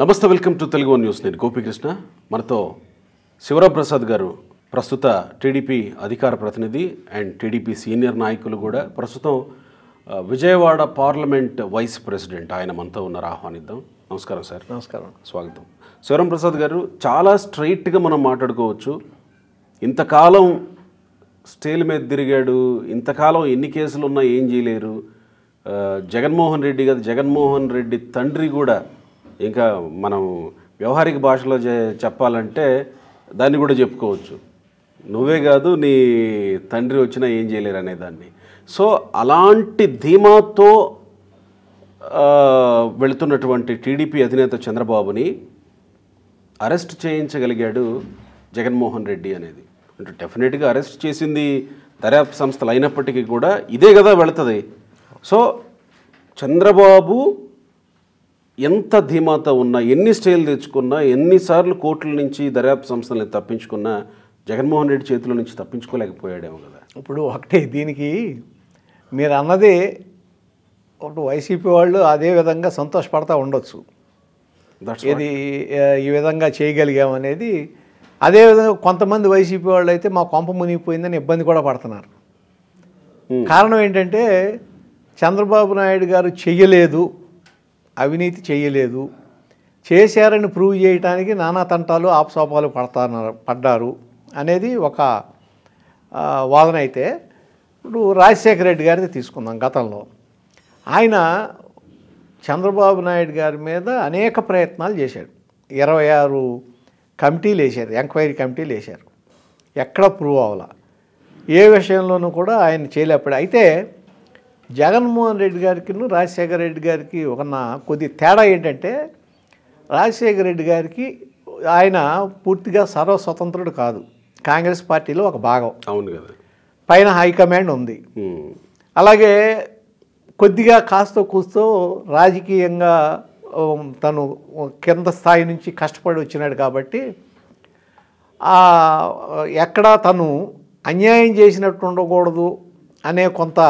నమస్తే welcome to Telugu news. నేను గోపీకృష్ణ. మనతో శివరాప్రసాద్ గారు ప్రస్తుత టీడీపీ అధికార ప్రతినిధి అండ్ టీడీపీ సీనియర్ నాయకులు కూడా. ప్రస్తుతం విజయవాడ పార్లమెంట్ వైస్ ప్రెసిడెంట్ ఆయన మనతో ఉన్నారు. ఆహ్వానిద్దాం. నమస్కారం సార్. నమస్కారం. స్వాగతం. శివరాం ప్రసాద్ గారు చాలా స్ట్రైట్గా మనం మాట్లాడుకోవచ్చు. ఇంతకాలం స్టేల్ మీద తిరిగాడు. ఇంతకాలం ఎన్ని కేసులు ఉన్నా ఏం చేయలేరు. జగన్మోహన్ రెడ్డి కదా జగన్మోహన్ రెడ్డి తండ్రి కూడా ఇంకా మనం వ్యవహారిక భాషలో చెప్పాలంటే దాన్ని కూడా చెప్పుకోవచ్చు. నువ్వే కాదు నీ తండ్రి వచ్చినా ఏం చేయలేరు అనే దాన్ని. సో అలాంటి ధీమాతో వెళుతున్నటువంటి టీడీపీ అధినేత చంద్రబాబుని అరెస్ట్ చేయించగలిగాడు జగన్మోహన్ రెడ్డి అనేది. అంటే డెఫినెట్గా అరెస్ట్ చేసింది దర్యాప్తు సంస్థలు అయినప్పటికీ కూడా ఇదే కదా వెళుతుంది. సో చంద్రబాబు ఎంత ధీమాతో ఉన్నా ఎన్ని స్టేలు తెచ్చుకున్నా ఎన్నిసార్లు కోర్టుల నుంచి దర్యాప్తు సంస్థల్ని తప్పించుకున్నా జగన్మోహన్ రెడ్డి చేతుల నుంచి తప్పించుకోలేకపోయాడేమో కదా. ఇప్పుడు ఒకటే దీనికి మీరు అన్నది ఒకటి వైసీపీ వాళ్ళు అదే విధంగా సంతోషపడతా ఉండొచ్చు. ఇది ఈ విధంగా చేయగలిగామనేది అదేవిధంగా కొంతమంది వైసీపీ వాళ్ళు అయితే మా కొంప మునిగిపోయిందని ఇబ్బంది కూడా పడుతున్నారు. కారణం ఏంటంటే చంద్రబాబు నాయుడు గారు చెయ్యలేదు. అవినీతి చేయలేదు. చేశారని ప్రూవ్ చేయడానికి నానా తంటాలు ఆపసోపాలు పడతారు పడ్డారు అనేది ఒక వాదన అయితే ఇప్పుడు రాజశేఖర రెడ్డి గారిది తీసుకుందాం గతంలో. ఆయన చంద్రబాబు నాయుడు గారి మీద అనేక ప్రయత్నాలు చేశాడు. ఇరవై ఆరు కమిటీలు వేశారు ఎంక్వైరీ కమిటీలు వేశారు. ఎక్కడ ప్రూవ్ అవ్వాల ఏ విషయంలోనూ కూడా ఆయన చేయలేప్పుడు అయితే జగన్మోహన్ రెడ్డి గారికి రాజశేఖర రెడ్డి గారికి ఒక నా కొద్ది తేడా ఏంటంటే రాజశేఖర రెడ్డి గారికి ఆయన పూర్తిగా సర్వస్వతంత్రుడు కాదు. కాంగ్రెస్ పార్టీలో ఒక భాగం. అవును కదా. పైన హైకమాండ్ ఉంది. అలాగే కొద్దిగా కాస్త కూస్తో రాజకీయంగా తను కింద స్థాయి నుంచి కష్టపడి వచ్చినాడు కాబట్టి ఎక్కడా తను అన్యాయం చేసినట్టు ఉండకూడదు అనే కొంత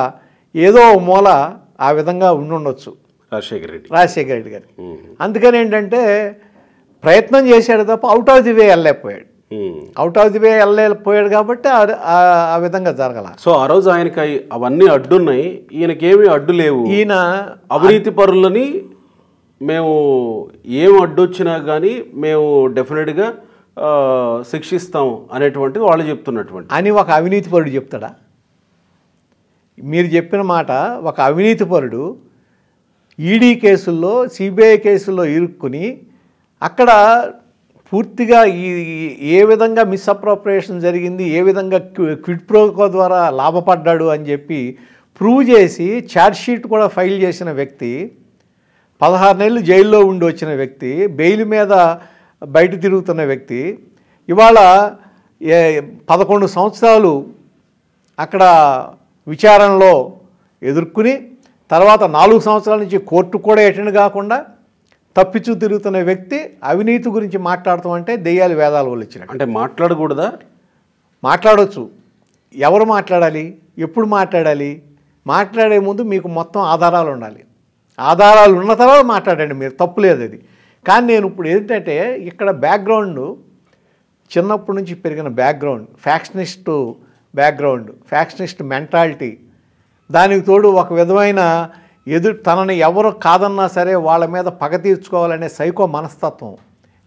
ఏదో మూల ఆ విధంగా ఉండుండొచ్చు రాజశేఖర రెడ్డి. రాజశేఖర రెడ్డి ఉమ్. అందుకని ఏంటంటే ప్రయత్నం చేశాడు తప్ప అవుట్ ఆఫ్ ది వే వెళ్ళలేకపోయాడు. అవుట్ ఆఫ్ ది వే వెళ్ళలేకపోయాడు కాబట్టి ఆ- విధంగా జరగల. సో ఆ రోజు ఆయనకి అవన్నీ అడ్డున్నాయి. ఈయనకేమీ అడ్డు లేవు. ఈయన అవినీతి పరులని మేము ఏం అడ్డొచ్చినా కానీ మేము డెఫినెట్గా శిక్షిస్తాం అనేటువంటిది వాళ్ళు చెప్తున్నటువంటి. అని ఒక అవినీతి పరుడు చెప్తాడా? మీరు చెప్పిన మాట ఒక అవినీతి పరుడు ఈడీ కేసుల్లో సిబిఐ కేసుల్లో ఇరుక్కుని అక్కడ పూర్తిగా ఈ ఏ విధంగా మిస్అప్రోప్రియేషన్ జరిగింది ఏ విధంగా క్విడ్ ప్రోకో ద్వారా లాభపడ్డాడు అని చెప్పి ప్రూవ్ చేసి ఛార్జ్షీట్ కూడా ఫైల్ చేసిన వ్యక్తి పదహారు నెలలు జైల్లో ఉండి వచ్చిన వ్యక్తి బెయిల్ మీద బయట తిరుగుతున్న వ్యక్తి ఇవాళ ఏ పదకొండు సంవత్సరాలు అక్కడ విచారణలో ఎదుర్కొని తర్వాత నాలుగు సంవత్సరాల నుంచి కోర్టు కూడా అటెండ్ కాకుండా తప్పించు తిరుగుతున్న వ్యక్తి అవినీతి గురించి మాట్లాడతాం అంటే దెయ్యాలు వేదాలు వాళ్ళు ఇచ్చినట్టు. అంటే మాట్లాడకూడదా? మాట్లాడవచ్చు ఎవరు మాట్లాడాలి? ఎప్పుడు మాట్లాడాలి? మాట్లాడే ముందు మీకు మొత్తం ఆధారాలు ఉండాలి. ఆధారాలు ఉన్న తర్వాత మాట్లాడండి మీరు. తప్పు లేదు అది. కానీ నేను ఇప్పుడు ఏంటంటే ఇక్కడ బ్యాక్గ్రౌండ్ చిన్నప్పటి నుంచి పెరిగిన background factionist background factionist mentality. దానికి తోడు ఒక విధమైన ఎదురు తనని ఎవరు కాదన్నా సరే వాళ్ళ మీద పగ తీర్చుకోవాలనే సైకో మనస్తత్వం.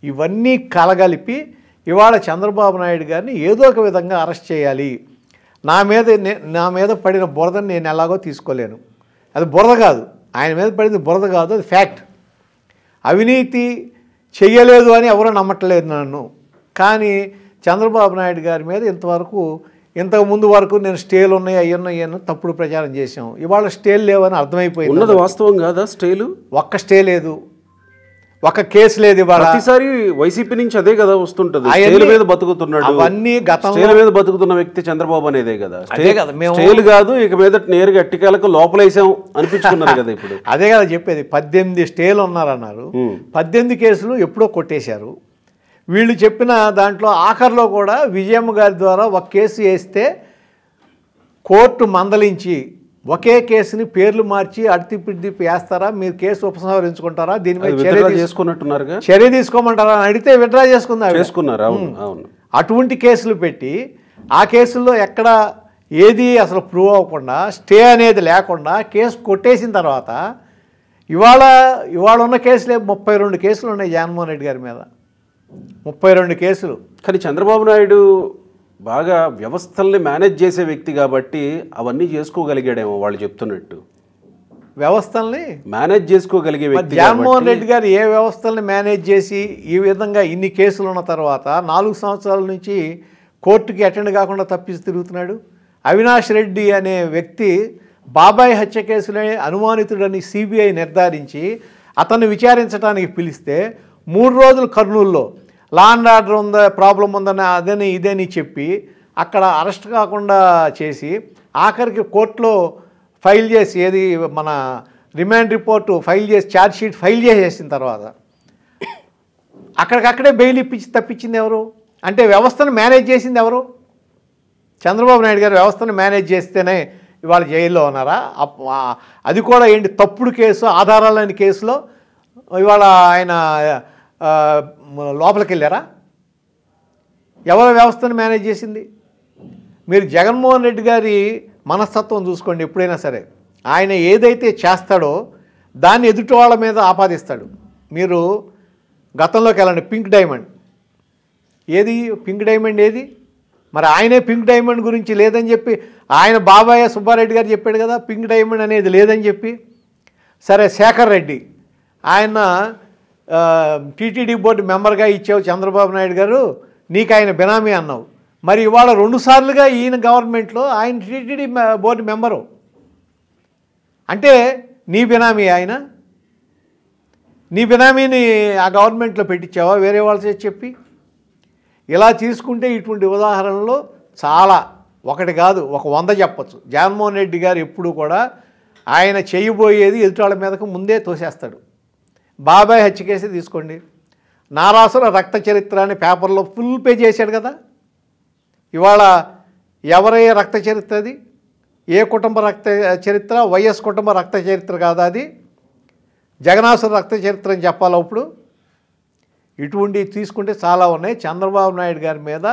ఇవన్నీ కలగలిపి ఇవాళ చంద్రబాబు నాయుడు గారిని ఏదో ఒక విధంగా అరెస్ట్ చేయాలి. నా మీద నే- నా మీద పడిన బురదని నేను ఎలాగో తీసుకోలేను. అది బురద కాదు. ఆయన మీద పడింది బురద కాదు అది ఫ్యాక్ట్. అవినీతి చెయ్యలేదు అని ఎవరూ నమ్మట్లేదు నన్ను. కానీ చంద్రబాబు నాయుడు గారి మీద ఇంతవరకు ఇంతకు ముందు వరకు నేను స్టేలు ఉన్నాయి అయ్యున్నాయి అని తప్పుడు ప్రచారం చేశాం. ఇవాళ స్టేలు లేవని అర్థమైపోయింది ఉన్నది వాస్తవం కాదా స్టేలు? ఒక్క స్టే లేదు. ఒక కేసు లేదు ఇవాళ. ప్రతిసారి వైసీపీ నుంచి అదే కదా వస్తుంటది. స్టేల్ మీద బతుకుతున్నాడు. అవన్నీ స్టేల్ మీద బతుకుతున్న వ్యక్తి చంద్రబాబు అనేదే కదా. అదే కదా, మేము- స్టేల్ కాదు ఇక మీద నేరుగా అట్టికాలకు లోపలేసాం అనిపించుకున్నారు కదా ఇప్పుడు. అదే కదా చెప్పేది. పద్దెనిమిది స్టేలు ఉన్నారన్నారు. పద్దెనిమిది కేసులు ఎప్పుడో కొట్టేశారు. వీళ్ళు చెప్పిన దాంట్లో ఆఖరిలో కూడా విజయమ్మ గారి ద్వారా ఒక కేసు వేస్తే కోర్టు మందలించి ఒకే కేసుని పేర్లు మార్చి అడితిప్పి తిప్పి వేస్తారా? మీరు కేసు ఉపసంహరించుకుంటారా? దీని మీద అది చర్య చేసుకున్నట్టున్నారుగా? చర్య తీసుకోమంటారా? అని అడిగితే విడ్రా చేసుకుందా. చేసుకున్నారు అవును అవును. అటువంటి కేసులు పెట్టి ఆ కేసుల్లో ఎక్కడ ఏది అసలు ప్రూవ్ అవ్వకుండా స్టే అనేది లేకుండా కేసు కొట్టేసిన తర్వాత ఇవాళ ఇవాళ ఉన్న కేసులే ముప్పై రెండు కేసులు ఉన్నాయి జగన్మోహన్ రెడ్డి గారి మీద. ముప్పై రెండు కేసులు. కానీ చంద్రబాబు నాయుడు బాగా వ్యవస్థల్ని మేనేజ్ చేసే వ్యక్తి కాబట్టి అవన్నీ చేసుకోగలిగాడేమో వాళ్ళు చెప్తున్నట్టు. వ్యవస్థల్ని? మేనేజ్ చేసుకోగలిగే వ్యక్తి జగన్మోహన్ రెడ్డి గారు ఏ వ్యవస్థల్ని మేనేజ్ చేసి ఈ విధంగా ఇన్ని కేసులు ఉన్న తర్వాత నాలుగు సంవత్సరాల నుంచి కోర్టుకి అటెండ్ కాకుండా తప్పించి తిరుగుతున్నాడు? అవినాష్ రెడ్డి అనే వ్యక్తి బాబాయ్ హత్య కేసులో అనుమానితుడని సిబిఐ నిర్ధారించి అతన్ని విచారించడానికి పిలిస్తే మూడు రోజులు కర్నూలులో. లా అండ్ ఆర్డర్ ఉందా ప్రాబ్లం ఉందని అదని ఇదని చెప్పి అక్కడ అరెస్ట్ కాకుండా చేసి ఆఖరికి కోర్టులో ఫైల్ చేసి ఏది మన రిమాండ్ రిపోర్టు ఫైల్ చేసి ఛార్జ్షీట్ ఫైల్ చేసేసిన తర్వాత అక్కడికక్కడే బెయిల్ ఇప్పించి తప్పించింది ఎవరు? అంటే వ్యవస్థను మేనేజ్ చేసింది ఎవరు? చంద్రబాబు నాయుడు గారు వ్యవస్థను మేనేజ్ చేస్తేనే ఇవాళ జైల్లో ఉన్నారా? అది కూడా ఏంటి తప్పుడు కేసు ఆధారాలు లేని కేసులో ఇవాళ ఆయన లోపలికి వెళ్ళారా ఎవరి వ్యవస్థను మేనేజ్ చేసింది? మీరు జగన్మోహన్ రెడ్డి గారి మనస్తత్వం చూసుకోండి ఎప్పుడైనా సరే. ఆయన ఏదైతే చేస్తాడో దాన్ని ఎదుటి వాళ్ళ మీద ఆపాదిస్తాడు. మీరు గతంలోకి వెళ్ళండి. Pink diamond. ఏది? పింక్ డైమండ్ ఏది? మరి ఆయనే పింక్ డైమండ్ గురించి లేదని చెప్పి ఆయన బాబాయ్ సుబ్బారెడ్డి గారు చెప్పాడు కదా పింక్ డైమండ్ అనేది లేదని చెప్పి. సరే శేఖర్ రెడ్డి. ఆయన టీటీడీ బోర్డు మెంబర్గా ఇచ్చావు చంద్రబాబు నాయుడు గారు నీకు ఆయన బినామీ అన్నావు. మరి ఇవాళ రెండుసార్లుగా ఈయన గవర్నమెంట్లో ఆయన టీటీడీ బోర్డు మెంబరు. అంటే నీ బినామీ ఆయన. నీ బినామీని ఆ గవర్నమెంట్లో పెట్టించావా? వేరే వాళ్ళ చెప్పి. ఇలా తీసుకుంటే ఇటువంటి ఉదాహరణలు చాలా ఒకటి కాదు ఒక వంద చెప్పచ్చు. జగన్మోహన్ రెడ్డి గారు ఎప్పుడు కూడా ఆయన చేయబోయేది ఎదుటాళ్ళ మీదకు ముందే తోసేస్తాడు. బాబాయ్ హత్య కేసు తీసుకోండి. నారాసుల రక్త చరిత్ర అని పేపర్లో ఫుల్ పేజ్ చేశాడు కదా. ఇవాళ ఎవరే రక్త చరిత్ర అది? ఏ కుటుంబ రక్త చరిత్ర? వైఎస్ కుటుంబ రక్త చరిత్ర కాదా అది? జగనాసుర రక్త చరిత్ర అని చెప్పాలి అప్పుడు ఇటువంటి తీసుకుంటే చాలా ఉన్నాయి. చంద్రబాబు నాయుడు గారి మీద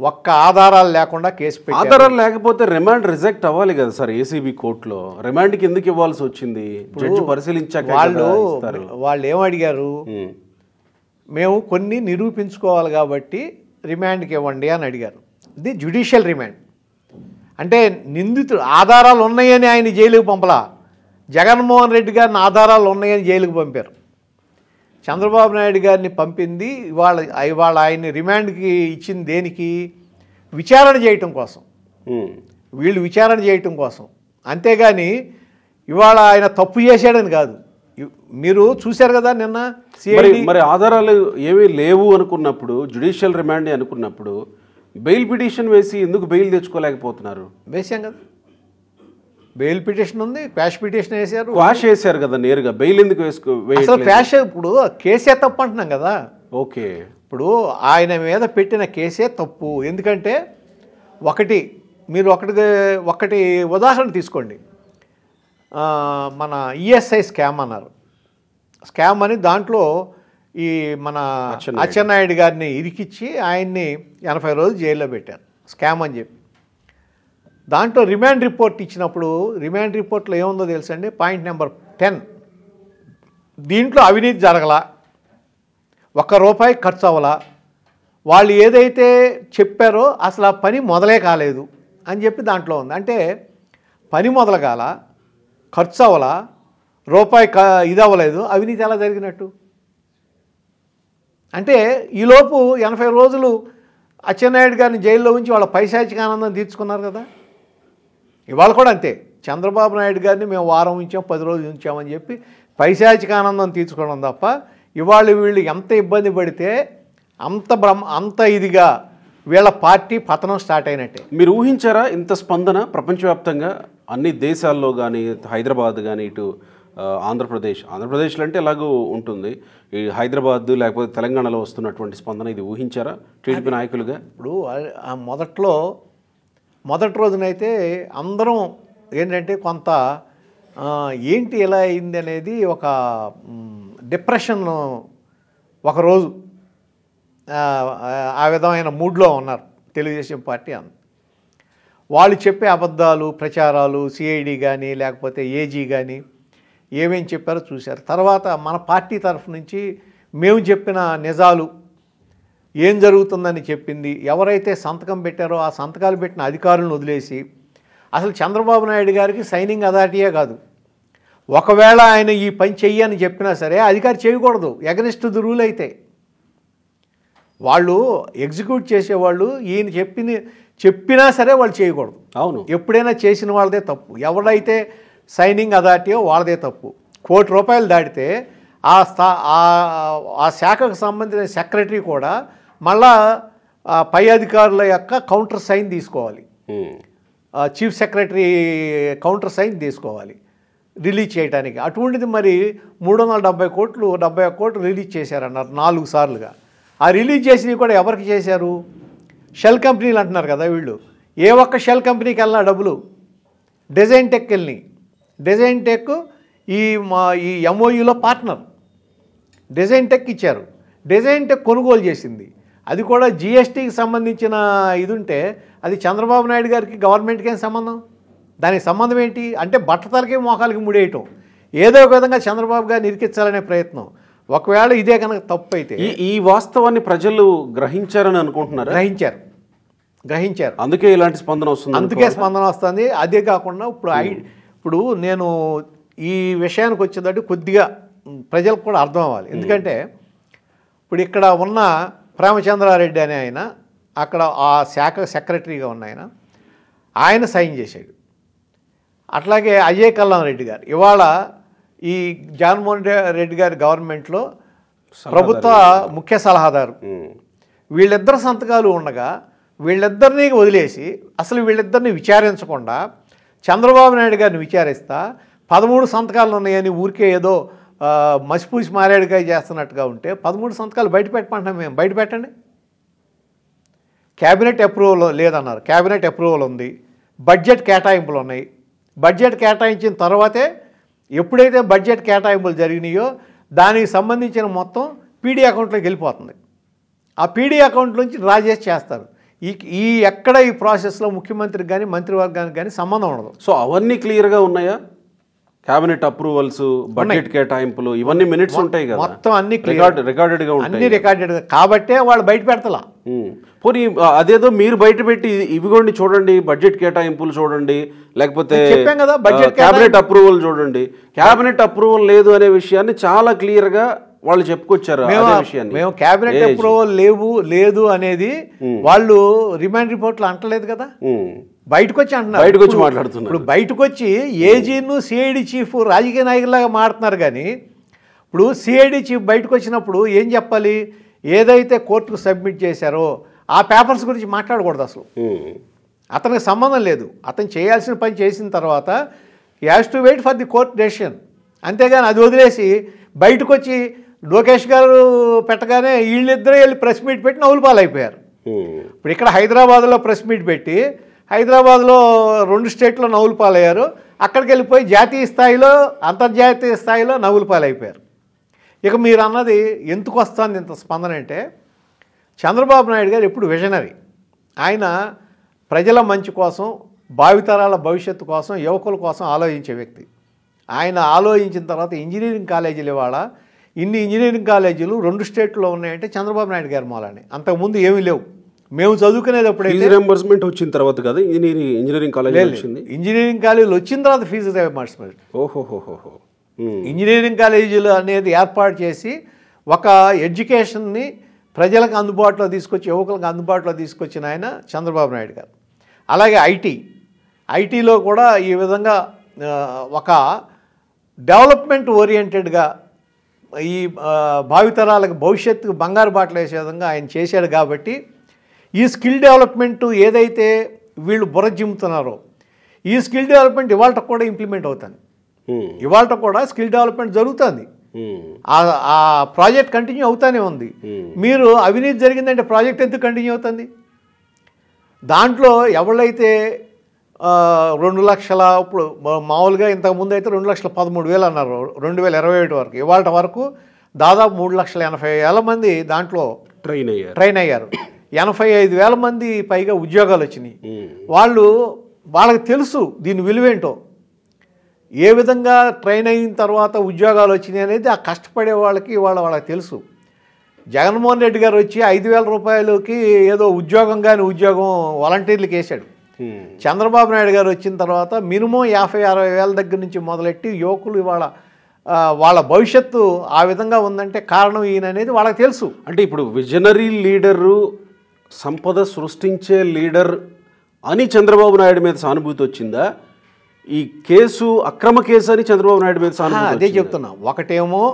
ఒక్క ఆధారాలు లేకుండా కేసు ఆధారాలు లేకపోతే రిమాండ్ రిజెక్ట్ అవ్వాలి కదా సార్ ఏసీబీ కోర్టులో. రిమాండ్కి ఎందుకు ఇవ్వాల్సి వచ్చింది? జడ్జి పరిశీలించాక వాళ్ళు. వాళ్ళు ఏమడిగారు. మేము కొన్ని నిరూపించుకోవాలి కాబట్టి రిమాండ్కి ఇవ్వండి అని అడిగారు. ఇది జ్యుడిషియల్ రిమాండ్. అంటే నిందితుడు ఆధారాలు ఉన్నాయని ఆయన జైలుకి పంపలా. జగన్మోహన్ రెడ్డి గారిని ఆధారాలు ఉన్నాయని జైలుకి పంపారు. చంద్రబాబు నాయుడు గారిని పంపింది ఇవాళ ఇవాళ ఆయన్ని రిమాండ్కి ఇచ్చింది దేనికి? విచారణ చేయటం కోసం. వీళ్ళు విచారణ చేయటం కోసం. అంతేగాని ఇవాళ ఆయన తప్పు చేశాడని కాదు. మీరు చూశారు కదా నిన్న మరి ఆధారాలు ఏమీ లేవు అనుకున్నప్పుడు జ్యుడిషియల్ రిమాండ్ అనుకున్నప్పుడు బెయిల్ పిటిషన్ వేసి ఎందుకు బెయిల్ తెచ్చుకోలేకపోతున్నారు? వేసాం కదా. బెయిల్ పిటిషన్ ఉంది క్వాష్ పిటిషన్ వేశారు. క్వాష్ వేశారు కదా నేరుగా బెయిల్ ఎందుకు వేసుకో అసలు? క్వాష్ ఇప్పుడు కేసే తప్పు అంటున్నాం కదా. ఓకే. ఇప్పుడు ఆయన మీద పెట్టిన కేసే తప్పు. ఎందుకంటే ఒకటి మీరు ఒకటి ఒకటి ఉదాహరణ తీసుకోండి. మన ఈఎస్ఐ స్కామ్ అన్నారు. స్కామ్ అని దాంట్లో ఈ మన. అచ్చెన్నాయుడు గారిని ఇరికిచ్చి ఆయన్ని ఎనభై రోజులు జైల్లో పెట్టారు. స్కామ్ అని చెప్పి. దాంట్లో రిమాండ్ రిపోర్ట్ ఇచ్చినప్పుడు రిమాండ్ రిపోర్ట్లో ఏముందో తెలుసండి? Point number ten. దీంట్లో అవినీతి జరగలా ఒక్క రూపాయి ఖర్చు అవ్వలా వాళ్ళు ఏదైతే చెప్పారో అసలు ఆ పని మొదలే కాలేదు అని చెప్పి దాంట్లో ఉంది. అంటే పని మొదలు కాల ఖర్చు అవ్వలా రూపాయి క ఇది అవ్వలేదు అవినీతి ఎలా జరిగినట్టు? అంటే ఈలోపు ఎనభై రోజులు అచ్చెన్నాయుడు గారిని జైల్లో ఉంచి వాళ్ళ పైశాచిక ఆనందం తీర్చుకున్నారు కదా? ఇవాళ కూడా అంతే. చంద్రబాబు నాయుడు గారిని మేము వారం ఉంచాం పది రోజులు ఉంచామని చెప్పి పైశాచిక ఆనందం తీర్చుకోవడం తప్ప ఇవాళ వీళ్ళు ఎంత ఇబ్బంది పడితే అంత బ్రహ్మ అంత ఇదిగా వీళ్ళ పార్టీ పతనం స్టార్ట్ అయినట్టే. మీరు ఊహించారా ఇంత స్పందన ప్రపంచవ్యాప్తంగా అన్ని దేశాల్లో కానీ హైదరాబాద్ కానీ ఇటు ఆంధ్రప్రదేశ్ ఆంధ్రప్రదేశ్లో అంటే ఎలాగో ఉంటుంది. ఈ హైదరాబాద్ లేకపోతే తెలంగాణలో వస్తున్నటువంటి స్పందన ఇది ఊహించారా? టీడీపీ నాయకులుగా? ఇప్పుడు మొదట్లో మొదటి రోజునైతే అందరం ఏంటంటే కొంత ఏంటి ఎలా అయింది అనేది ఒక డిప్రెషన్ ఒకరోజు ఆ, ఆ విధమైన మూడ్లో ఉన్నారు తెలుగుదేశం పార్టీ అంత. వాళ్ళు చెప్పే అబద్ధాలు ప్రచారాలు సిఐడి కానీ లేకపోతే ఏజీ కానీ ఏమేమి చెప్పారో చూశారు. తర్వాత మన పార్టీ తరఫు నుంచి మేము చెప్పిన నిజాలు ఏం జరుగుతుందని చెప్పింది ఎవరైతే సంతకం పెట్టారో ఆ సంతకాలు పెట్టిన అధికారులను వదిలేసి అసలు చంద్రబాబు నాయుడు గారికి సైనింగ్ అథారిటీయే కాదు. ఒకవేళ ఆయన ఈ పని చెయ్యని చెప్పినా సరే అధికారి చేయకూడదు ఎగనిస్ట్ ది రూల్ అయితే. వాళ్ళు ఎగ్జిక్యూట్ చేసేవాళ్ళు ఈయన చెప్పిన చెప్పినా సరే వాళ్ళు చేయకూడదు. అవును. ఎప్పుడైనా చేసిన వాళ్ళదే తప్పు. ఎవడైతే సైనింగ్ అథారిటీయో వాళ్ళదే తప్పు. కోటి రూపాయలు దాటితే ఆ స్థా ఆ- ఆ శాఖకు సంబంధించిన సెక్రటరీ కూడా మళ్ళా పై అధికారుల యొక్క కౌంటర్ సైన్ తీసుకోవాలి. చీఫ్ సెక్రటరీ కౌంటర్ సైన్ తీసుకోవాలి రిలీజ్ చేయడానికి అటువంటిది మరి మూడు వందల డెబ్బై కోట్లు డెబ్బై ఒక్క కోట్లు రిలీజ్ చేశారన్నారు నాలుగు సార్లుగా. ఆ రిలీజ్ చేసినవి కూడా ఎవరికి చేశారు? షెల్ కంపెనీలు అంటున్నారు కదా వీళ్ళు. ఏ ఒక్క షెల్ కంపెనీకి వెళ్ళినా డబ్బులు. డిజైన్ టెక్ వెళ్ళి డిజైన్ టెక్ ఈ మా ఈ ఎంఓయూలో పార్ట్నర్. డిజైన్ టెక్ ఇచ్చారు. డిజైన్ టెక్ కొనుగోలు చేసింది. అది కూడా జిఎస్టీకి సంబంధించిన ఇది ఉంటే అది చంద్రబాబు నాయుడు గారికి గవర్నమెంట్కి ఏం సంబంధం? దానికి సంబంధం ఏంటి? అంటే బట్టతలకి మోకాలకి ముడేయటం. ఏదో ఒక విధంగా చంద్రబాబు గారిని ఇరికించాలనే ప్రయత్నం. ఒకవేళ ఇదే కనుక తప్పు అయితే ఈ వాస్తవాన్ని ప్రజలు గ్రహించారని అనుకుంటున్నారా? గ్రహించారు. గ్రహించారు. అందుకే ఇలాంటి స్పందన వస్తుంది అందుకే స్పందన వస్తుంది. అదే కాకుండా ఇప్పుడు ఐ ఇప్పుడు నేను ఈ విషయానికి వచ్చేటట్టు కొద్దిగా ప్రజలకు కూడా అర్థం అవ్వాలి. ఎందుకంటే ఇప్పుడు ఇక్కడ ఉన్న ప్రేమచంద్రారెడ్డి అనే ఆయన అక్కడ ఆ శాఖ సెక్రటరీగా ఉన్న ఆయన ఆయన సైన్ చేశాడు. అట్లాగే అజయ్ కల్లాం రెడ్డి గారు ఇవాళ ఈ జగన్మోహన్ రెడ్డి గారి గవర్నమెంట్లో ప్రభుత్వ ముఖ్య సలహాదారు. వీళ్ళిద్దరు సంతకాలు ఉండగా వీళ్ళిద్దరిని వదిలేసి అసలు వీళ్ళిద్దరిని విచారించకుండా చంద్రబాబు నాయుడు గారిని విచారిస్తా పదమూడు సంతకాలు ఉన్నాయని ఊరికే ఏదో మసిపూసి మారేడుకాయ చేస్తున్నట్టుగా ఉంటే పదమూడు సంతకాలు బయట పెట్టమంటున్నాం మేము. బయట పెట్టండి. క్యాబినెట్ అప్రూవల్ లేదన్నారు. క్యాబినెట్ అప్రూవల్ ఉంది. బడ్జెట్ కేటాయింపులు ఉన్నాయి. బడ్జెట్ కేటాయించిన తర్వాతే ఎప్పుడైతే బడ్జెట్ కేటాయింపులు జరిగినాయో దానికి సంబంధించిన మొత్తం పీడీ అకౌంట్లోకి వెళ్ళిపోతుంది. ఆ పీడీ అకౌంట్ నుంచి డ్రా చేసి చేస్తారు. ఈ ఈ ఎక్కడ ఈ ప్రాసెస్లో ముఖ్యమంత్రికి కానీ మంత్రివర్గానికి కానీ సంబంధం ఉండదు. సో అవన్నీ క్లియర్గా ఉన్నాయా? కేబినెట్ అప్రూవల్స్ బడ్జెట్ కేటాయింపులు ఇవన్నీ మినిట్స్ ఉంటాయి కదా. మొత్తం అన్ని clear. రికార్డ్ రికార్డెడ్గా ఉంటాయి అన్ని రికార్డెడ్ కాబట్టే వాళ్ళు బయట పెడతలా. పోనీ అదేదో మీరు బయట పెట్టి ఇవిగోండి చూడండి బడ్జెట్ కేటాయింపులు చూడండి లేకపోతే చెప్పాం కదా, budget కేబినెట్ అప్రూవల్ చూడండి. కేబినెట్ అప్రూవల్ లేదు అనే విషయాన్ని చాలా క్లియర్గా వాళ్ళు చెప్పుకొచ్చారు మేము ఏ- అప్రూవల్ లేవు లేదు అనేది వాళ్ళు రిమాండ్ రిపోర్ట్లు అంటలేదు కదా. బయటకు వచ్చి అంటున్నారు. బయటకు వచ్చి మాట్లాడుతున్నారు. ఇప్పుడు బయటకు వచ్చి ఏజీను సిఐడి చీఫ్ రాజకీయ నాయకులాగా మాడుతున్నారు కానీ ఇప్పుడు సిఐడి చీఫ్ బయటకు వచ్చినప్పుడు ఏం చెప్పాలి? ఏదైతే కోర్టుకు సబ్మిట్ చేశారో ఆ పేపర్స్ గురించి మాట్లాడకూడదు అసలు. అతనికి సంబంధం లేదు. అతను చేయాల్సిన పని చేసిన తర్వాత has to wait for the court decision అంతేగాని అది వదిలేసి బయటకు వచ్చి లోకేష్ గారు పెట్టగానే వీళ్ళిద్దరూ వెళ్ళి ప్రెస్ మీట్ పెట్టి నవ్వులు పాలైపోయారు. ఇప్పుడు ఇక్కడ హైదరాబాద్లో ప్రెస్ మీట్ పెట్టి హైదరాబాద్లో రెండు స్టేట్లో నవ్వులు పాలయ్యారు. అక్కడికి వెళ్ళిపోయి జాతీయ స్థాయిలో అంతర్జాతీయ స్థాయిలో నవ్వులు పాలైపోయారు. ఇక మీరు అన్నది ఎందుకు వస్తుంది ఇంత స్పందన అంటే చంద్రబాబు నాయుడు గారు ఎప్పుడు విజనరీ. ఆయన ప్రజల మంచి కోసం భావితరాల భవిష్యత్తు కోసం యువకుల కోసం ఆలోచించే వ్యక్తి. ఆయన ఆలోచించిన తర్వాత ఇంజనీరింగ్ కాలేజీలు ఇవాళ ఇన్ని ఇంజనీరింగ్ కాలేజీలు రెండు స్టేట్లో ఉన్నాయంటే చంద్రబాబు నాయుడు గారి మూలానే. అంతకుముందు ఏమీ లేవు. మేము చదువుకునేటప్పుడు ఫీజు రింబర్స్మెంట్ వచ్చిన తర్వాత కదా ఇంజనీరింగ్ ఇంజనీరింగ్ కాలేజ్ వచ్చింది? ఇంజనీరింగ్ కాలేజీలు వచ్చిన తర్వాత ఫీజు రియంబర్స్మెంట్ ఓహోహోహో. ఇంజనీరింగ్ కాలేజీలు అనేది ఏర్పాటు చేసి ఒక ఎడ్యుకేషన్ని ప్రజలకు అందుబాటులో తీసుకొచ్చి యువకులకు అందుబాటులో తీసుకొచ్చిన ఆయన చంద్రబాబు నాయుడు గారు. అలాగే ఐటీ ఐటీలో కూడా ఈ విధంగా ఒక డెవలప్మెంట్ ఓరియంటెడ్గా ఈ భావితరాలకు భవిష్యత్తుకు బంగారు బాటలు వేసే విధంగా ఆయన చేశాడు కాబట్టి ఈ స్కిల్ డెవలప్మెంట్ ఏదైతే వీళ్ళు బుర్రజిమ్ముతున్నారో ఈ స్కిల్ డెవలప్మెంట్ ఇవాళ కూడా ఇంప్లిమెంట్ అవుతుంది. ఇవాళ కూడా స్కిల్ డెవలప్మెంట్ జరుగుతుంది. ఆ- ప్రాజెక్ట్ కంటిన్యూ అవుతానే ఉంది. మీరు అవినీతి జరిగిందంటే ప్రాజెక్ట్ ఎందుకు కంటిన్యూ అవుతుంది? దాంట్లో ఎవరైతే ఆ, రెండు లక్షల ఇప్పుడు మామూలుగా ఇంతకుముందు అయితే రెండు లక్షల పదమూడు వేలు అన్నారు. రెండు వేల ఇరవై ఒకటి వరకు. ఇవాళ వరకు దాదాపు మూడు లక్షల ఎనభై వేల మంది దాంట్లో ట్రైన్ అయ్యారు. ట్రైన్ అయ్యారు. ఎనభై ఐదు వేల మంది పైగా ఉద్యోగాలు వచ్చినాయి. ఉమ్. వాళ్ళు వాళ్ళకి తెలుసు దీని విలువేంటో. ఏ విధంగా ట్రైన్ అయిన తర్వాత ఉద్యోగాలు వచ్చినాయి అనేది ఆ కష్టపడే వాళ్ళకి వాళ్ళ వాళ్ళకి తెలుసు. జగన్మోహన్ రెడ్డి గారు వచ్చి ఐదు వేల రూపాయలకి ఏదో ఉద్యోగం కానీ ఉద్యోగం వాలంటీర్లకు వేశాడు. చంద్రబాబు నాయుడు గారు వచ్చిన తర్వాత మినిమం యాభై అరవై వేల దగ్గర నుంచి మొదలెట్టి యువకులు ఇవాళ వాళ్ళ భవిష్యత్తు ఆ విధంగా ఉందంటే కారణం ఈయన అనేది వాళ్ళకి తెలుసు. అంటే ఇప్పుడు విజనరీ లీడరు సంపద సృష్టించే లీడర్ అని చంద్రబాబు నాయుడు మీద సానుభూతి వచ్చిందా? ఈ కేసు అక్రమ కేసు అని చంద్రబాబు నాయుడు మీద సానుభూతి అదే? చెప్తున్నా. ఒకటేమో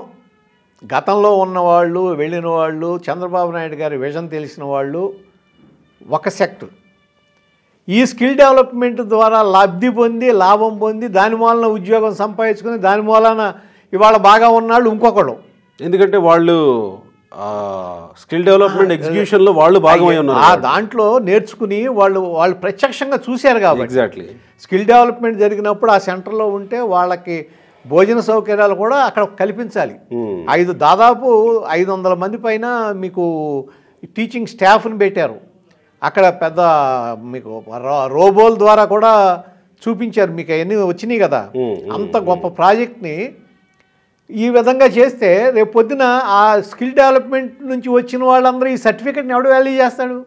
గతంలో ఉన్న వాళ్ళు వెళ్ళిన వాళ్ళు చంద్రబాబు నాయుడు గారి విజన్ తెలిసిన వాళ్ళు ఒక సెక్టర్ ఈ స్కిల్ డెవలప్మెంట్ ద్వారా లబ్ధి పొంది లాభం పొంది దాని మూలన ఉద్యోగం సంపాదించుకుని దాని మూలన ఇవాళ బాగా ఉన్నాళ్ళు ఇంకొకడు ఎందుకంటే వాళ్ళు స్కిల్ డెవలప్మెంట్ ఎగ్జిక్యూషన్లో వాళ్ళు భాగమై ఆ ఉన్నారు దాంట్లో నేర్చుకుని వాళ్ళు వాళ్ళు ప్రత్యక్షంగా చూశారు కాబట్టి. ఎగ్జాక్ట్లీ స్కిల్ డెవలప్మెంట్ జరిగినప్పుడు ఆ సెంటర్లో ఉంటే వాళ్ళకి భోజన సౌకర్యాలు కూడా అక్కడ కల్పించాలి. ఐదు దాదాపు ఐదు వందల మంది పైన మీకు టీచింగ్ స్టాఫ్ని పెట్టారు. అక్కడ పెద్ద మీకు రో- రోబోల ద్వారా కూడా చూపించారు. మీకు అవన్నీ వచ్చినాయి కదా. అంత గొప్ప ప్రాజెక్ట్ని ఈ విధంగా చేస్తే రేపు పొద్దున ఆ స్కిల్ డెవలప్మెంట్ నుంచి వచ్చిన వాళ్ళందరూ ఈ సర్టిఫికెట్ని ఎవడు వాల్యూ చేస్తాడు?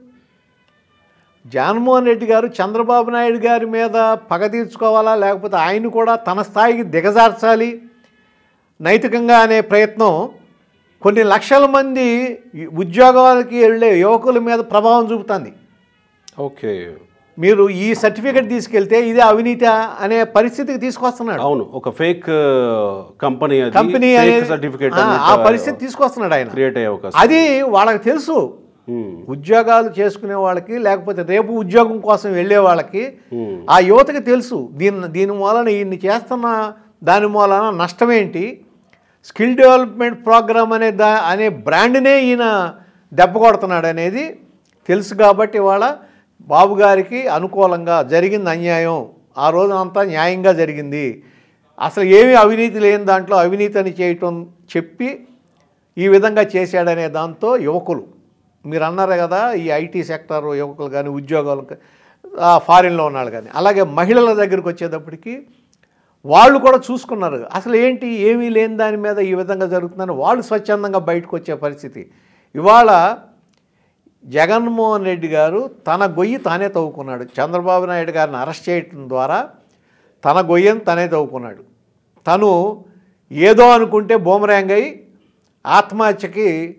జగన్మోహన్ రెడ్డి గారు చంద్రబాబు నాయుడు గారి మీద పగ తీర్చుకోవాలా? లేకపోతే ఆయన కూడా తన స్థాయికి దిగజార్చాలి? నైతికంగా అనే ప్రయత్నం కొన్ని లక్షల మంది ఉద్యోగాలకి వెళ్ళే యువకుల మీద ప్రభావం చూపుతుంది. ఓకే. మీరు ఈ సర్టిఫికెట్ తీసుకెళ్తే ఇదే అవినీతి అనే పరిస్థితికి తీసుకొస్తున్నాడు. అవును ఒక ఫేక్ కంపెనీ కంపెనీ సర్టిఫికేట్ ఆ, పరిస్థితి తీసుకొస్తున్నాడు ఆయన. క్రియేట్ అయ్యే అవకాశం అది వాళ్ళకి తెలుసు. ఉద్యోగాలు చేసుకునే వాళ్ళకి లేకపోతే రేపు ఉద్యోగం కోసం వెళ్ళే వాళ్ళకి ఆ యువతకి తెలుసు. దీని దీని మూలన ఈయన్ని చేస్తున్న దాని మూలన నష్టమేంటి? స్కిల్ డెవలప్మెంట్ ప్రోగ్రామ్ అనే దా అనే బ్రాండ్నే ఈయన దెబ్బ కొడుతున్నాడు అనేది తెలుసు కాబట్టి ఇవాళ బాబు గారికి అనుకూలంగా జరిగింది అన్యాయం. ఆ రోజునంతా న్యాయంగా జరిగింది. అసలు ఏమీ అవినీతి లేని దాంట్లో అవినీతి అని చేయటం చెప్పి ఈ విధంగా చేశాడనే దాంతో యువకులు. మీరు అన్నారు కదా ఈ ఐటీ సెక్టర్ యువకులు కానీ ఉద్యోగాలు ఫారిన్లో ఉన్నాళ్ళు కానీ. అలాగే మహిళల దగ్గరికి వచ్చేటప్పటికి వాళ్ళు కూడా చూసుకున్నారు. అసలు ఏంటి ఏమీ లేని దాని మీద ఈ విధంగా జరుగుతుందని వాళ్ళు స్వచ్ఛందంగా బయటకు వచ్చే పరిస్థితి. ఇవాళ జగన్మోహన్ రెడ్డి గారు తన గొయ్యి తానే తవ్వుకున్నాడు. చంద్రబాబు నాయుడు గారిని అరెస్ట్ చేయటం ద్వారా తన గొయ్యను తనే తవ్వుకున్నాడు. తను ఏదో అనుకుంటే బూమరాంగ్ అయి ఆత్మహత్యకి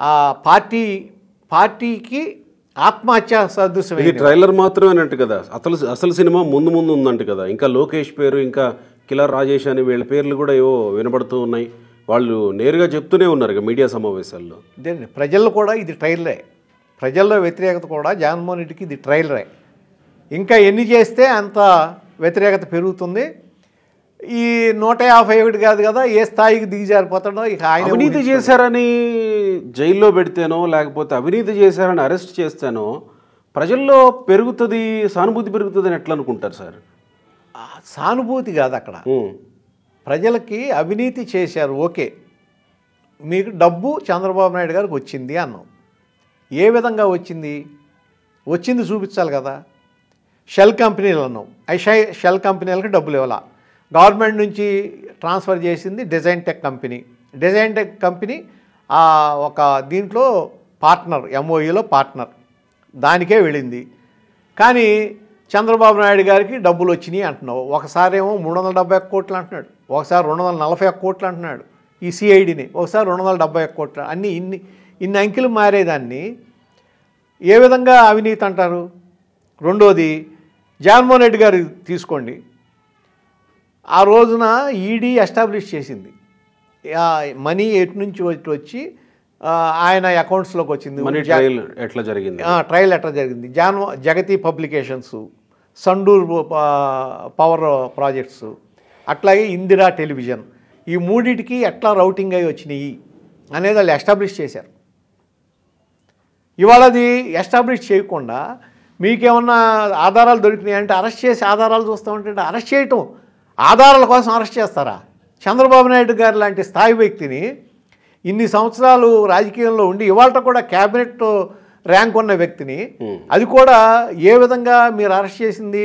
ఆ పార్టీ పార్టీకి ఆత్మహత్య ఇది సదృశ్యం ట్రైలర్ మాత్రమేనంట కదా. అసలు అసలు సినిమా ముందు ముందు ఉందంట కదా. ఇంకా లోకేష్ పేరు ఇంకా కిలర్ రాజేష్ అని వీళ్ళ పేర్లు కూడా ఏవో వినబడుతూ ఉన్నాయి. వాళ్ళు నేరుగా చెప్తూనే ఉన్నారు మీడియా సమావేశాల్లో. ప్రజల్లో కూడా ఇది ట్రైలరే. ప్రజల్లో వ్యతిరేకత కూడా జగన్మోహన్ రెడ్డికి ఇది ట్రైలరే ఇంకా ఎన్ని చేస్తే అంత వ్యతిరేకత పెరుగుతుంది. ఈ నూట యాభై ఒకటి కాదు కదా ఏ స్థాయికి దిగజారిపోతాడో ఇక ఆయన అవినీతి చేశారని జైల్లో పెడితేనో లేకపోతే అవినీతి చేశారని అరెస్ట్ చేస్తేనో ప్రజల్లో పెరుగుతుంది సానుభూతి పెరుగుతుంది అని ఎట్లా అనుకుంటారు సార్? సానుభూతి కాదు అక్కడ. ప్రజలకి అవినీతి చేశారు ఓకే. మీకు డబ్బు చంద్రబాబు నాయుడు గారికి వచ్చింది అన్నాం. ఏ విధంగా వచ్చింది? వచ్చింది చూపించాలి కదా. షెల్ కంపెనీలు అన్నాం. ఐషై షెల్ కంపెనీలకు డబ్బులు ఇవ్వాల. గవర్నమెంట్ నుంచి ట్రాన్స్ఫర్ చేసింది design tech company. Design tech company ఒక దీంట్లో పార్ట్నర్ ఎంఓఈలో పార్ట్నర్. దానికే వెళ్ళింది. కానీ చంద్రబాబు నాయుడు గారికి డబ్బులు వచ్చినాయి అంటున్నావు. ఒకసారి ఏమో మూడు వందల డెబ్బై ఒక్క కోట్లు అంటున్నాడు. ఒకసారి రెండు వందల నలభై ఒక్క కోట్లు అంటున్నాడు ఈ సిఐడిని ఒకసారి రెండు వందల డెబ్బై ఒక్క కోట్లు. అన్ని ఇన్ని ఇన్ని అంకెలు మారేదాన్ని ఏ విధంగా అవినీతి అంటారు? రెండోది జగన్మోహన్ రెడ్డి గారు తీసుకోండి. ఆ రోజున ఈడీ ఎస్టాబ్లిష్ చేసింది. మనీ ఎటు నుంచి వచ్చి ఆయన అకౌంట్స్లోకి వచ్చింది. ట్రయల్ ఎట్లా జరిగింది? ట్రయల్ ఎట్లా జరిగింది? John Jagathi publications Sandur power projects అట్లాగే ఇందిరా టెలివిజన్ ఈ మూడిటికి ఎట్లా రౌటింగ్ అయి వచ్చినాయి అనేది వాళ్ళు ఎస్టాబ్లిష్ చేశారు. ఇవాళ అది ఎస్టాబ్లిష్ చేయకుండా మీకేమన్నా ఆధారాలు దొరికినాయి అంటే అరెస్ట్ చేసి ఆధారాలు చూస్తూ ఉంటే అరెస్ట్ చేయటం. ఆధారాల కోసం అరెస్ట్ చేస్తారా? చంద్రబాబు నాయుడు గారు లాంటి స్థాయి వ్యక్తిని ఇన్ని సంవత్సరాలు రాజకీయంలో ఉండి ఇవాళ కూడా క్యాబినెట్ ర్యాంక్ ఉన్న వ్యక్తిని అది కూడా ఏ విధంగా మీరు అరెస్ట్ చేసింది?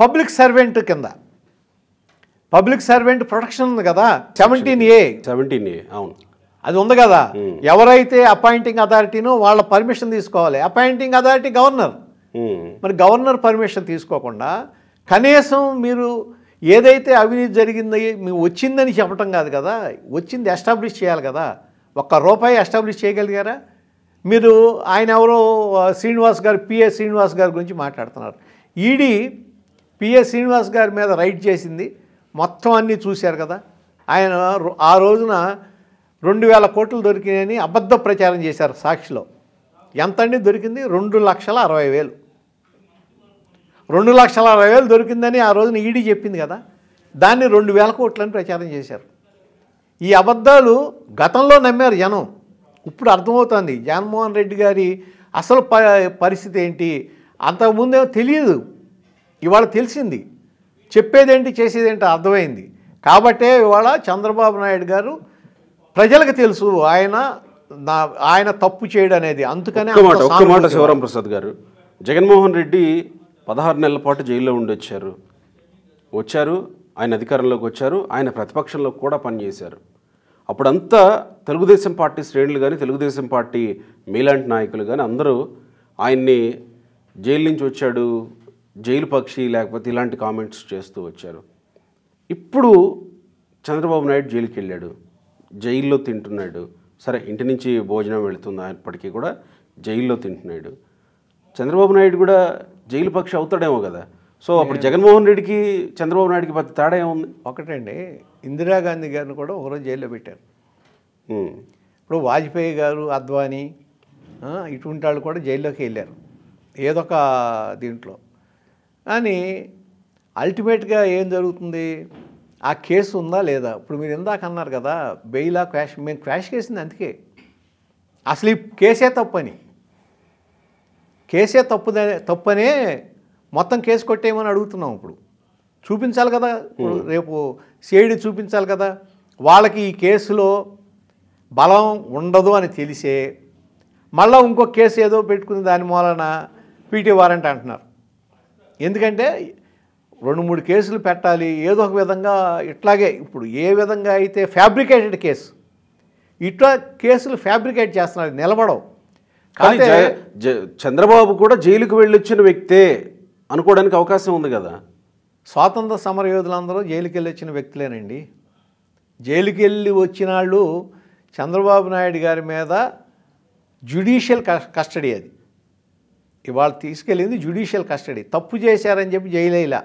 పబ్లిక్ సర్వెంట్ కింద. పబ్లిక్ సర్వెంట్ ప్రొటెక్షన్ ఉంది కదా? Seventeen A. సెవెంటీన్ ఏ అవును. అది ఉంది కదా. ఎవరైతే అపాయింటింగ్ అథారిటీనో వాళ్ళ పర్మిషన్ తీసుకోవాలి. Appointing authority governor. మరి గవర్నర్ పర్మిషన్ తీసుకోకుండా కనీసం మీరు ఏదైతే అవినీతి జరిగింది వచ్చిందని చెప్పటం కాదు కదా. వచ్చింది ఎస్టాబ్లిష్ చేయాలి కదా. ఒక్క రూపాయి ఎస్టాబ్లిష్ చేయగలిగారా? మీరు ఆయన ఎవరో శ్రీనివాస్ గారు పిఏ శ్రీనివాస్ గారి గురించి మాట్లాడుతున్నారు. ఈడీ పిఏ శ్రీనివాస్ గారి మీద రైడ్ చేసింది. మొత్తం అన్నీ చూశారు కదా. ఆయన ఆ రోజున రెండు వేల కోట్లు దొరికినాయని అబద్ధ ప్రచారం చేశారు సాక్షిలో. ఎంతండి దొరికింది? రెండు లక్షల అరవై వేలు. రెండు లక్షల అరవై వేలు దొరికిందని ఆ రోజున ఈడీ చెప్పింది కదా. దాన్ని రెండు వేల కోట్లని ప్రచారం చేశారు. ఈ అబద్ధాలు గతంలో నమ్మారు జనం. ఇప్పుడు అర్థమవుతుంది. జగన్మోహన్ రెడ్డి గారి అసలు ప పరిస్థితి ఏంటి? అంతకుముందేమో తెలియదు. ఇవాళ తెలిసింది. చెప్పేదేంటి చేసేదేంటి అర్థమైంది. కాబట్టే ఇవాళ చంద్రబాబు నాయుడు గారు ప్రజలకు తెలుసు ఆయన నా ఆయన తప్పు చేయడం అనేది అందుకనే మాట ఒక్క మాట శివరాం ప్రసాద్ గారు. జగన్మోహన్ రెడ్డి పదహారు నెలల పాటు జైల్లో ఉండి వచ్చారు వచ్చారు ఆయన అధికారంలోకి వచ్చారు ఆయన ప్రతిపక్షంలో కూడా పనిచేశారు. అప్పుడంతా తెలుగుదేశం పార్టీ శ్రేణులు కానీ తెలుగుదేశం పార్టీ మీలాంటి నాయకులు కానీ అందరూ ఆయన్ని జైలు నుంచి వచ్చాడు జైలు పక్షి లేకపోతే ఇలాంటి కామెంట్స్ చేస్తూ వచ్చారు. ఇప్పుడు చంద్రబాబు నాయుడు జైలుకి వెళ్ళాడు జైల్లో తింటున్నాడు. సరే ఇంటి నుంచి భోజనం వెళుతుంది అప్పటికీ కూడా జైల్లో తింటున్నాడు. చంద్రబాబు నాయుడు కూడా జైలు పక్షి అవుతాడేమో కదా. సో అప్పుడు జగన్మోహన్ రెడ్డికి చంద్రబాబు నాయుడికి పెద్ద తేడా ఏముంది? ఒకటండి ఇందిరాగాంధీ గారిని కూడా ఒకరోజు జైల్లో పెట్టారు. ఇప్పుడు వాజ్పేయి గారు అద్వానీ ఇటువంటి వాళ్ళు కూడా జైల్లోకి వెళ్ళారు. ఏదొక దీంట్లో. కానీ అల్టిమేట్గా ఏం జరుగుతుంది? ఆ కేసు ఉందా లేదా? ఇప్పుడు మీరు ఇందాక అన్నారు కదా బెయిలా క్వాష్ మేము క్వాష్ చేసింది అందుకే. అసలు ఈ కేసే తప్పని. కేసే తప్పుదే తప్పనే మొత్తం కేసు కొట్టేయమని అడుగుతున్నాం ఇప్పుడు. చూపించాలి కదా ఇప్పుడు రేపు సిఐడి చూపించాలి కదా వాళ్ళకి ఈ కేసులో బలం ఉండదు అని తెలిసే మళ్ళీ ఇంకో కేసు ఏదో పెట్టుకుని దాని మూలన పీటీ వారెంట్ అంటున్నారు. ఎందుకంటే రెండు మూడు కేసులు పెట్టాలి. ఏదో ఒక విధంగా ఇట్లాగే ఇప్పుడు ఏ విధంగా అయితే ఫ్యాబ్రికేటెడ్ కేసు ఇట్లా కేసులు ఫ్యాబ్రికేట్ చేస్తున్నారు. నిలబడవు. కానీ చంద్రబాబు కూడా జైలుకు వెళ్ళొచ్చిన వ్యక్తే అనుకోవడానికి అవకాశం ఉంది కదా? స్వాతంత్ర సమర యోధులందరూ జైలుకి వెళ్ళి వచ్చిన వ్యక్తులేనండి. జైలుకి వెళ్ళి వచ్చిన వాళ్ళు చంద్రబాబు నాయుడు గారి మీద జ్యుడిషియల్ కస్టడీ అది. ఇవాళ తీసుకెళ్ళింది జ్యుడిషియల్ కస్టడీ తప్పు చేశారని చెప్పి జైలేలా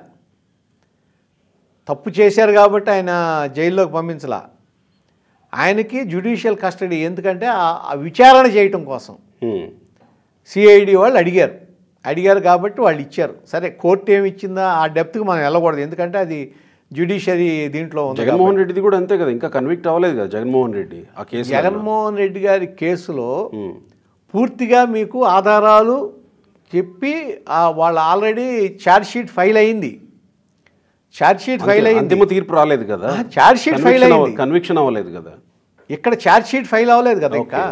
తప్పు చేశారు కాబట్టి ఆయన జైల్లోకి పంపించలా. ఆయనకి జ్యుడిషియల్ కస్టడీ ఎందుకంటే ఆ- విచారణ చేయటం కోసం. సిఐడి వాళ్ళు అడిగారు. అడిగారు కాబట్టి వాళ్ళు ఇచ్చారు. సరే కోర్టు ఏమి ఇచ్చిందా? ఆ డెప్త్కి మనం వెళ్ళకూడదు. ఎందుకంటే అది జ్యుడిషియరీ దీంట్లో ఉంది. జగన్మోహన్ రెడ్డిది కూడా అంతే కదా. ఇంకా కన్విక్ట్ అవ్వలేదు కదా జగన్మోహన్ రెడ్డి ఆ కేసు జగన్మోహన్ రెడ్డి గారి కేసులో పూర్తిగా మీకు ఆధారాలు చెప్పి వాళ్ళు ఆల్రెడీ ఛార్జ్ షీట్ ఫైల్ అయింది. ఛార్జ్ షీట్ ఫైల్ అయింది అంతిమ తీర్పు రాలేదు కదా. ఛార్జ్ షీట్ ఫైల్ అయింది. కన్విక్షన్ అవ్వలేదు కదా. ఇక్కడ ఛార్జ్ షీట్ ఫైల్ అవ్వలేదు కదా ఇంకా.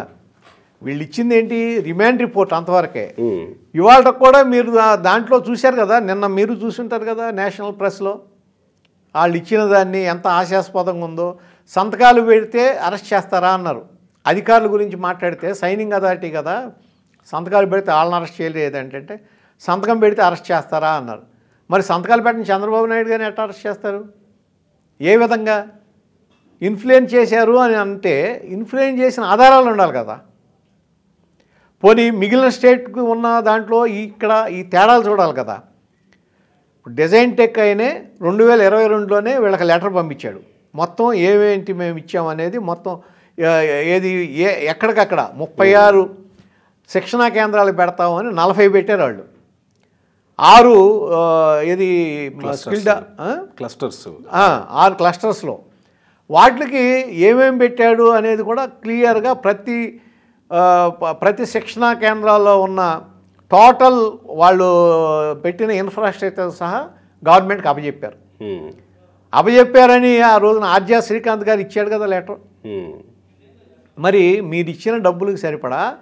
వీళ్ళు ఇచ్చింది ఏంటి? రిమాండ్ రిపోర్ట్ అంతవరకే. ఉమ్, ఇవాళ కూడా మీరు దాంట్లో చూశారు కదా నిన్న మీరు చూసుంటారు కదా నేషనల్ ప్రెస్లో వాళ్ళు ఇచ్చిన దాన్ని ఎంత ఆశాస్పదంగా ఉందో. సంతకాలు పెడితే అరెస్ట్ చేస్తారా అన్నారు. అధికారుల గురించి మాట్లాడితే సైనింగ్ అథారిటీ కదా సంతకాలు పెడితే వాళ్ళని అరెస్ట్ చేయలేదు ఏంటంటే సంతకం పెడితే అరెస్ట్ చేస్తారా అన్నారు. మరి సంతకాలు పెట్టిన చంద్రబాబు నాయుడు గారిని ఎట్లా అరెస్ట్ చేస్తారు? ఏ విధంగా? ఇన్ఫ్లుయెన్స్ చేశారు అని అంటే ఇన్ఫ్లుయెన్స్ చేసిన ఆధారాలు ఉండాలి కదా. పోనీ మిగిలిన స్టేట్కి ఉన్న దాంట్లో ఇక్కడ ఈ తేడాలు చూడాలి కదా. డిజైన్ టెక్ అయినే రెండు వేల ఇరవై రెండులోనే వీళ్ళకి లెటర్ పంపించాడు. మొత్తం ఏమేంటి మేము ఇచ్చామనేది మొత్తం ఏది ఏ ఎక్కడికక్కడ ముప్పై ఆరు శిక్షణా కేంద్రాలు పెడతామని నలభై పెట్టారు వాళ్ళు. ఆరు ఆ, ఏది? స్కిల్ డా- ఆ? క్లస్టర్స్ ఆరు క్లస్టర్స్లో వాటికి ఏమేమి పెట్టాడు అనేది కూడా క్లియర్గా ప్రతి ప్రతి శిక్షణా కేంద్రాల్లో ఉన్న టోటల్ వాళ్ళు పెట్టిన ఇన్ఫ్రాస్ట్రక్చర్ సహా గవర్నమెంట్కి అప్పచెప్పారు. అప్పచెప్పారని ఆ రోజున ఆర్జా శ్రీకాంత్ గారు ఇచ్చాడు కదా లెటర్. మరి మీరు ఇచ్చిన డబ్బులకు సరిపడా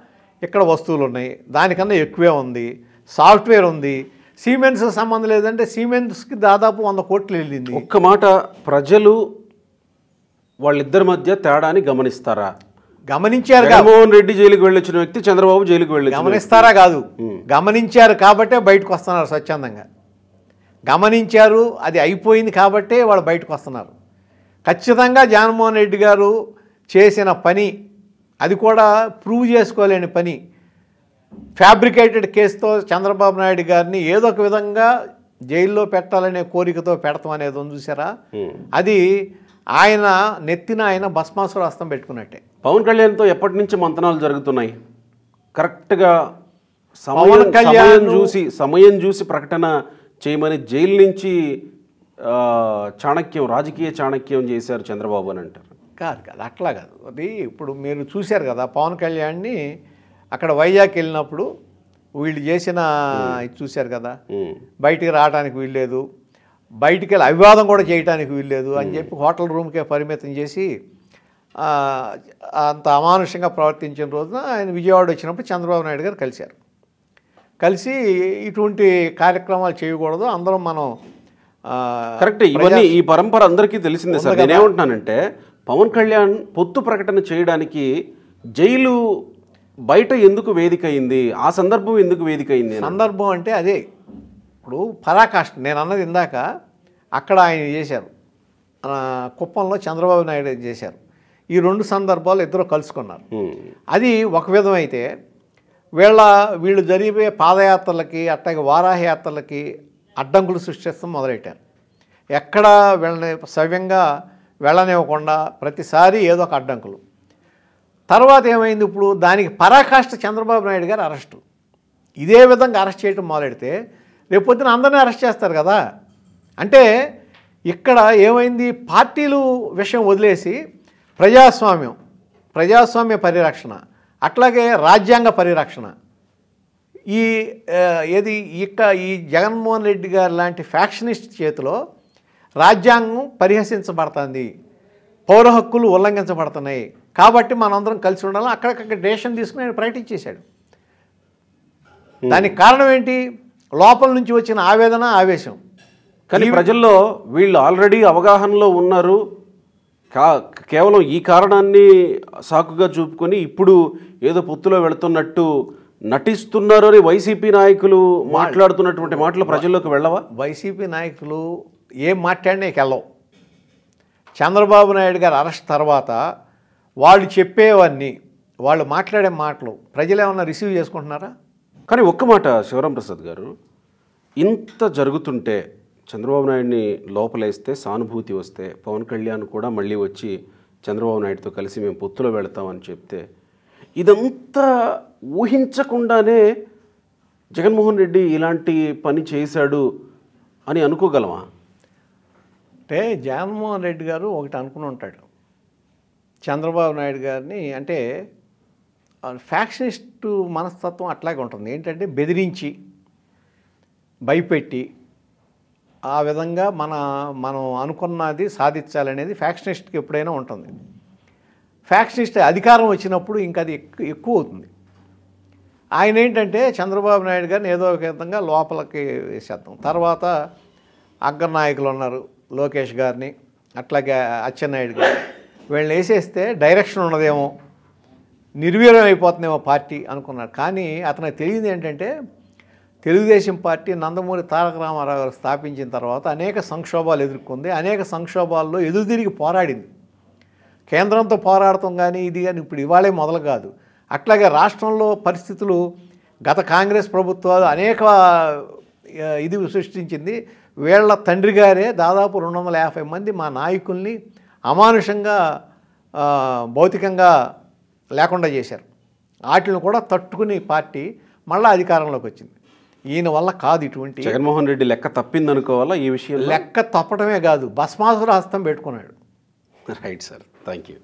ఇక్కడ వస్తువులు ఉన్నాయి. దానికన్నా ఎక్కువే ఉంది. సాఫ్ట్వేర్ ఉంది. సిమెంట్స్ సంబంధం లేదంటే సిమెంట్స్కి దాదాపు వంద కోట్లు వెళ్ళింది. ఒక్క మాట ప్రజలు వాళ్ళిద్దరి మధ్య తేడాని గమనిస్తారా? గమనించారు జగన్మోహన్ రెడ్డి జైలుకి వెళ్ళొచ్చిన వ్యక్తి చంద్రబాబు జైలుకి వ్యక్తి. గమనిస్తారా కాదు? గమనించారు కాబట్టే బయటకు వస్తున్నారు స్వచ్ఛందంగా. గమనించారు అది అయిపోయింది కాబట్టే వాళ్ళు బయటకు వస్తున్నారు. ఖచ్చితంగా జగన్మోహన్ రెడ్డి గారు చేసిన పని అది కూడా ప్రూవ్ చేసుకోలేని పని ఫ్యాబ్రికేటెడ్ కేసుతో చంద్రబాబు నాయుడు గారిని ఏదో ఒక విధంగా జైల్లో పెట్టాలనే కోరికతో పెడతాం అనేది ఉంది చూసారా. అది ఆయన నెత్తిన ఆయన భస్మాసుర హస్తం పెట్టుకున్నట్టే. పవన్ కళ్యాణ్తో ఎప్పటి నుంచి మంతనాలు జరుగుతున్నాయి? కరెక్ట్గా సమయం కళ్యాణ్ చూసి సమయం చూసి ప్రకటన చేయమని జైలు నుంచి చాణక్యం రాజకీయ చాణక్యం చేశారు చంద్రబాబు అని అంటారు. కాదు కాదు అట్లా కాదు. అది ఇప్పుడు మీరు చూశారు కదా పవన్ కళ్యాణ్ని అక్కడ వైజాగ్ వెళ్ళినప్పుడు వీళ్ళు చేసిన చూశారు కదా. బయటికి రావడానికి వీల్లేదు. బయటికి వెళ్ళి అవివాదం కూడా చేయడానికి వీల్లేదు అని చెప్పి హోటల్ రూమ్కే పరిమితం చేసి అంత అమానుషంగా ప్రవర్తించిన రోజున ఆయన విజయవాడ వచ్చినప్పుడు చంద్రబాబు నాయుడు గారు కలిశారు. కలిసి ఇటువంటి కార్యక్రమాలు చేయకూడదు. అందరం మనం కరెక్ట్. ఇవన్నీ ఈ పరంపర అందరికీ తెలిసిందే సార్. నేనేమంటున్నానంటే పవన్ కళ్యాణ్ పొత్తు ప్రకటన చేయడానికి జైలు బయట ఎందుకు వేదిక అయింది ఆ సందర్భం ఎందుకు వేదిక అయింది? సందర్భం అంటే అదే. ఇప్పుడు పరాకాష్ట నేను అన్నది ఇందాక అక్కడ ఆయన చేశారు. కుప్పంలో చంద్రబాబు నాయుడు చేశారు. ఈ రెండు సందర్భాలు ఇద్దరు కలుసుకున్నారు. అది ఒక విధం అయితే వీళ్ళ వీళ్ళు జరిగే పాదయాత్రలకి అట్లాగే వారాహ యాత్రలకి అడ్డంకులు సృష్టిస్తాం మొదలెట్టారు. ఎక్కడ వీళ్ళని సవ్యంగా వెళ్ళనివ్వకుండా ప్రతిసారి ఏదో ఒక అడ్డంకులు. తర్వాత ఏమైంది ఇప్పుడు? దానికి పరాకాష్ట చంద్రబాబు నాయుడు గారు అరెస్టు. ఇదే విధంగా అరెస్ట్ చేయడం మొదలెడితే రేపొద్దున అందరినీ అరెస్ట్ చేస్తారు కదా? అంటే ఇక్కడ ఏమైంది? పార్టీలు విషయం వదిలేసి ప్రజాస్వామ్యం ప్రజాస్వామ్య పరిరక్షణ అట్లాగే రాజ్యాంగ పరిరక్షణ. ఈ ఏది? ఇక్క ఈ జగన్మోహన్ రెడ్డి గారు లాంటి ఫ్యాక్షనిస్ట్ చేతిలో రాజ్యాంగం పరిహసించబడుతుంది. పౌర హక్కులు ఉల్లంఘించబడుతున్నాయి. కాబట్టి మనందరం కలిసి ఉండాలని అక్కడికక్కడ డేషన్ తీసుకుని ఆయన ప్రకటించేశాడు. దానికి కారణం ఏంటి? లోపల నుంచి వచ్చిన ఆవేదన ఆవేశం. కానీ ప్రజల్లో వీళ్ళు ఆల్రెడీ అవగాహనలో ఉన్నారు. కా కేవలం ఈ కారణాన్ని సాకుగా చూపుకొని ఇప్పుడు ఏదో పొత్తులో వెళుతున్నట్టు నటిస్తున్నారు అని వైసీపీ నాయకులు మాట్లాడుతున్నటువంటి మాటలు ప్రజల్లోకి వెళ్ళవా? వైసీపీ నాయకులు ఏం మాట్లాడినా వెళ్ళవు. చంద్రబాబు నాయుడు గారు అరెస్ట్ తర్వాత వాళ్ళు చెప్పేవన్నీ వాళ్ళు మాట్లాడే మాటలు ప్రజలు ఏమన్నా రిసీవ్ చేసుకుంటున్నారా? కానీ ఒక్క మాట శివరాం ప్రసాద్ గారు ఇంత జరుగుతుంటే చంద్రబాబు నాయుడిని లోపలేస్తే సానుభూతి వస్తే పవన్ కళ్యాణ్ కూడా మళ్ళీ వచ్చి చంద్రబాబు నాయుడుతో కలిసి మేము పొత్తులో వెళతామని చెప్తే ఇదంతా ఊహించకుండానే జగన్మోహన్ రెడ్డి ఇలాంటి పని చేశాడు అని అనుకోగలమా? అంటే జగన్మోహన్ రెడ్డి గారు ఒకటి అనుకుని ఉంటాడు. చంద్రబాబు నాయుడు గారిని అంటే ఫ్యాక్షనిస్ట్ మనస్తత్వం అట్లాగే ఉంటుంది. ఏంటంటే బెదిరించి భయపెట్టి ఆ విధంగా మన మనం అనుకున్నది సాధించాలనేది ఫ్యాక్షనిస్ట్కి ఎప్పుడైనా ఉంటుంది. ఫ్యాక్షనిస్ట్ అధికారం వచ్చినప్పుడు ఇంకా అది ఎక్కు ఎక్కువ అవుతుంది. ఆయన ఏంటంటే చంద్రబాబు నాయుడు గారిని ఏదో ఒక విధంగా లోపలికి వేసేద్దాం. తర్వాత అగ్రనాయకులు ఉన్నారు లోకేష్ గారిని అట్లాగే అచ్చెన్నాయుడు గారిని. వీళ్ళని వేసేస్తే డైరెక్షన్ ఉన్నదేమో నిర్వీర్యం అయిపోతుందేమో పార్టీ అనుకున్నాడు కానీ అతనికి తెలియదు ఏంటంటే తెలుగుదేశం పార్టీ నందమూరి తారక రామారావు గారు స్థాపించిన తర్వాత అనేక సంక్షోభాలు ఎదుర్కొంది అనేక సంక్షోభాల్లో ఎదురుదిరిగి పోరాడింది. కేంద్రంతో పోరాడటం కానీ ఇది కానీ ఇప్పుడు ఇవాళే మొదలు కాదు. అట్లాగే రాష్ట్రంలో పరిస్థితులు గత కాంగ్రెస్ ప్రభుత్వాలు అనేక ఇది సృష్టించింది. వీళ్ళ తండ్రి గారే దాదాపు రెండు వందల యాభై మంది మా నాయకుల్ని అమానుషంగా భౌతికంగా లేకుండా చేశారు. వాటిని కూడా తట్టుకుని పార్టీ మళ్ళీ అధికారంలోకి వచ్చింది. ఈయన వల్ల కాదు ఇటువంటి జగన్మోహన్ రెడ్డి లెక్క తప్పిందనుకోవాలా ఈ విషయంలో? లెక్క తప్పటమే కాదు. భస్మాసుర హస్తం పెట్టుకున్నాడు. Right sir. Thank you